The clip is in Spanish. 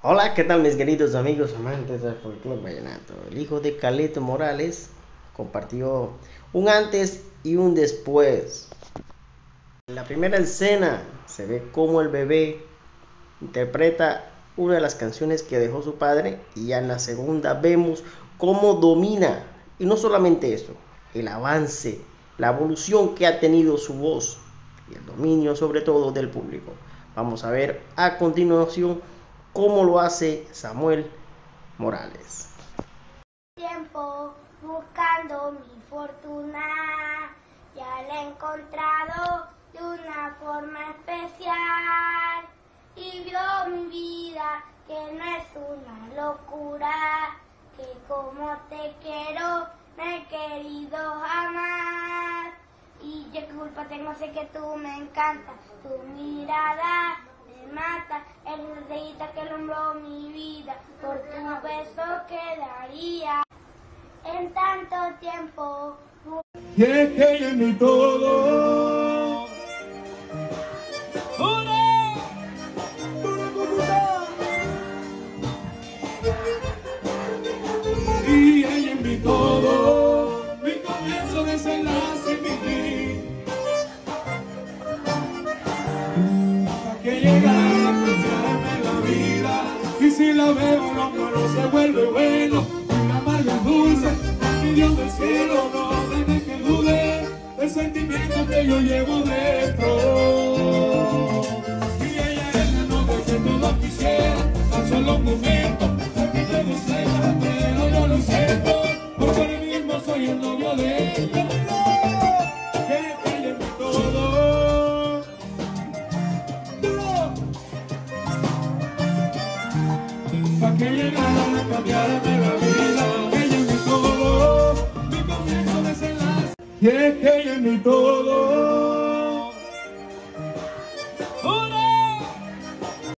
Hola, ¿qué tal mis queridos amigos amantes del folclore vallenato? El hijo de Caleta Morales compartió un antes y un después. En la primera escena se ve cómo el bebé interpreta una de las canciones que dejó su padre y ya en la segunda vemos cómo domina, y no solamente eso, el avance, la evolución que ha tenido su voz y el dominio sobre todo del público. Vamos a ver a continuación cómo lo hace Samuel Morales. Tiempo buscando mi fortuna, ya la he encontrado de una forma especial. Y vio mi vida que no es una locura, que como te quiero me he querido jamás y yo qué culpa tengo sé que tú me encanta. Tu mirada me mata que alumbró mi vida por tu beso quedaría en tanto tiempo y es que ella es mi todo. Y ella es mi todo, mi comienzo, desenlace y mi fin. ¿Para qué llegar si la veo, lo malo se vuelve bueno. Amarga es dulce, mi Dios del cielo, no dejes que dude el sentimiento que yo llevo dentro. Y ella es la novia que todos quisieran, tan solo un momento, que te desea, pero yo lo siento, porque ahora mismo soy el novio de ella. Cambiarme la vida Ella es mi todo, mi comienzo, desenlace. Y es que ella es mi todo